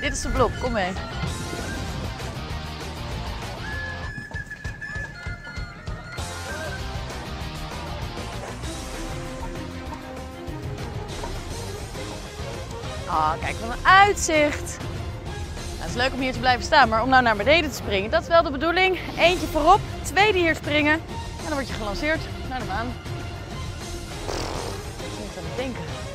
Dit is de blok, kom mee. Ah, kijk wat een uitzicht. Nou, het is leuk om hier te blijven staan, maar om nou naar beneden te springen, dat is wel de bedoeling. Eentje voorop, tweede hier springen en dan word je gelanceerd naar de maan. Ik moet aan het denken.